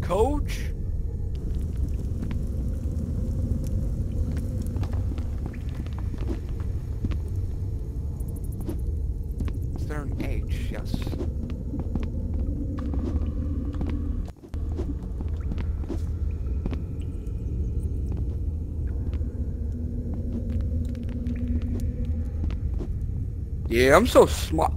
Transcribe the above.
coach? Is there an H? Yes. Yeah, I'm so smart.